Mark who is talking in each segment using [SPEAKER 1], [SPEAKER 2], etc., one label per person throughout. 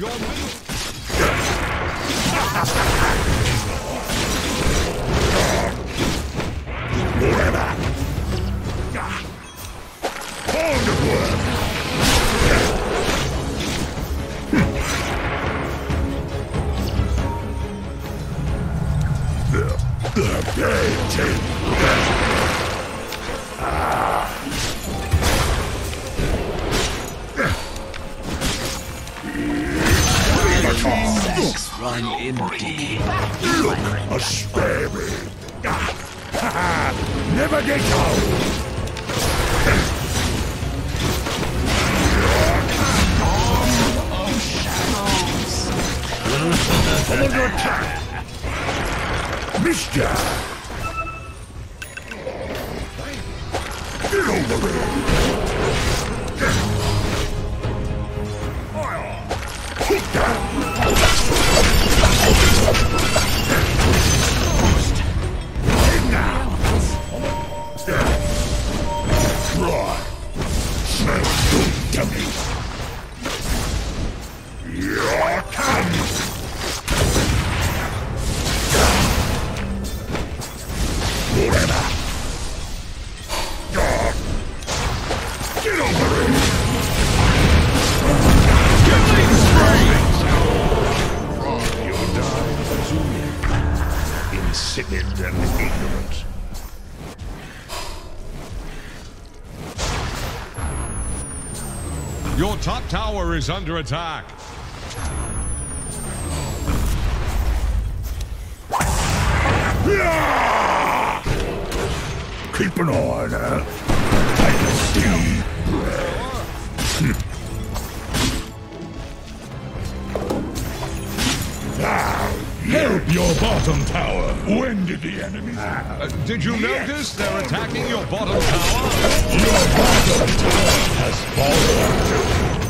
[SPEAKER 1] Your Whatever. Onward. The, run empty.
[SPEAKER 2] A spare me. Ah, ha, ha. Never get old. Under attack. Mister. Get over here. Down.
[SPEAKER 3] Tower is under attack.
[SPEAKER 2] Keep an eye on her. Take a deep breath. Help your bottom tower. When did the enemy?
[SPEAKER 3] Uh, did you notice they're attacking your bottom tower?
[SPEAKER 2] Your bottom tower has fallen.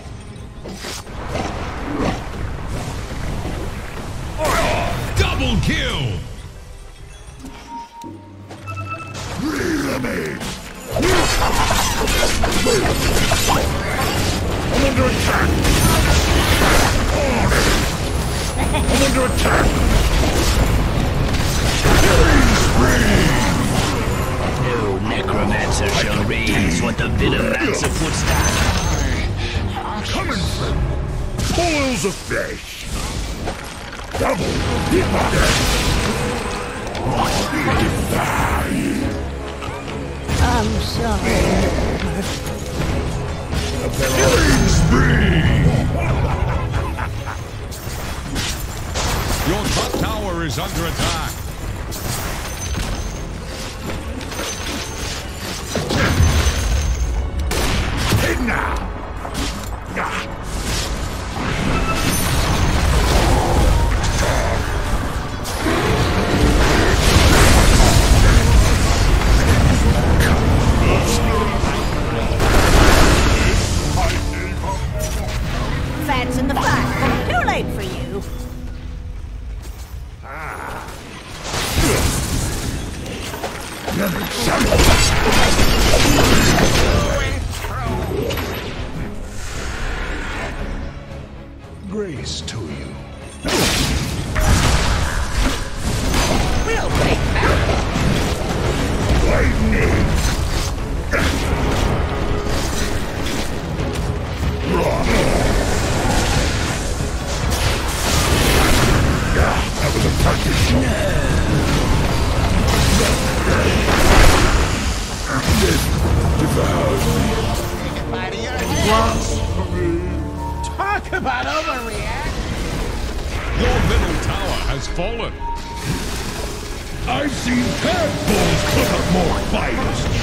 [SPEAKER 2] I'm under attack.
[SPEAKER 1] No necromancer shall raise what the venomancer puts down.
[SPEAKER 2] Coming from of flesh. Double Divine.
[SPEAKER 4] I'm sorry.
[SPEAKER 3] Under attack.
[SPEAKER 5] Talk about overreact.
[SPEAKER 3] Your middle tower has fallen.
[SPEAKER 2] I've seen tadpoles put up more fighters.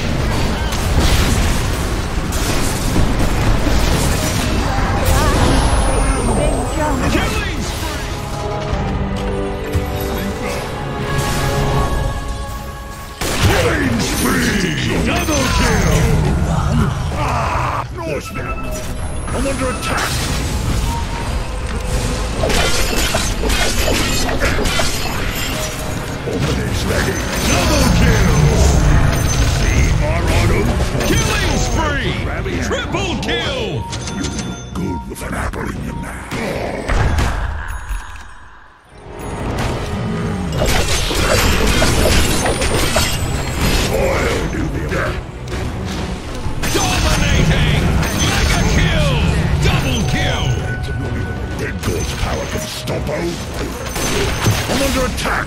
[SPEAKER 2] Double kills!
[SPEAKER 3] Killing spree! Triple kill!
[SPEAKER 2] You good with an apple in your mouth. Dominating! Mega kill!
[SPEAKER 3] Double kill!
[SPEAKER 2] God's power can stop! I'm under attack!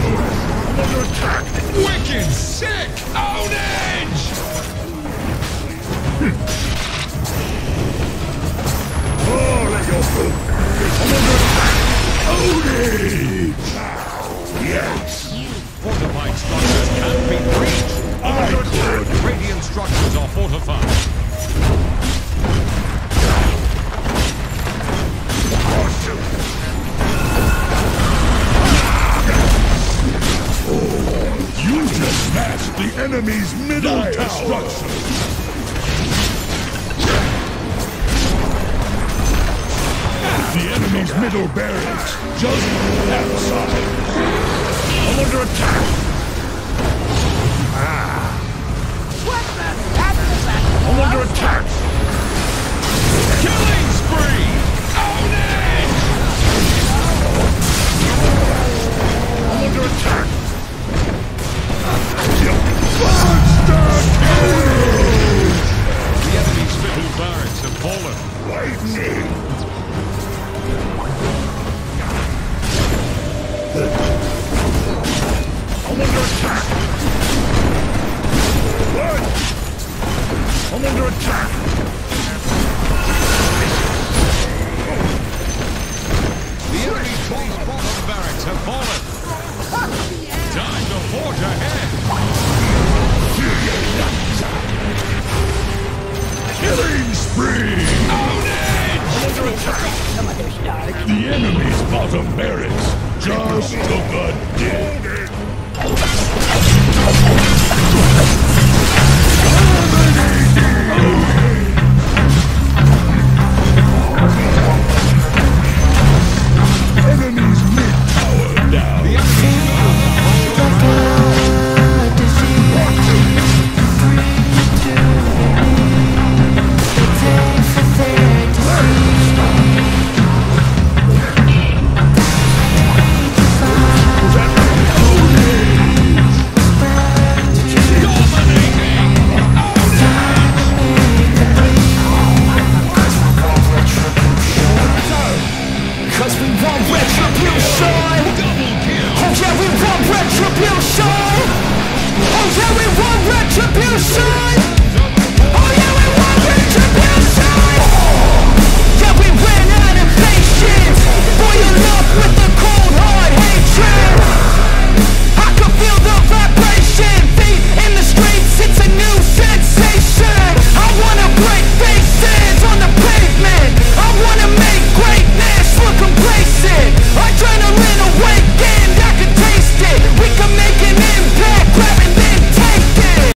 [SPEAKER 2] Yes!
[SPEAKER 3] Fortified structures can't be breached.
[SPEAKER 2] I could!
[SPEAKER 3] Radiant structures are fortified.
[SPEAKER 2] You just smashed the enemy's middle tower! The enemy's middle barracks, just outside. Under attack!
[SPEAKER 5] What the? That's the
[SPEAKER 2] I'm under attack!
[SPEAKER 3] Killing spree! Ownage!
[SPEAKER 2] I'm under attack! Monster!
[SPEAKER 3] The fallen.
[SPEAKER 2] Lightning! Under attack! Under attack!
[SPEAKER 3] The enemy's bottom barracks have fallen. Time to forge ahead.
[SPEAKER 2] Killing spree! Under attack! The enemy's bottom barracks just took a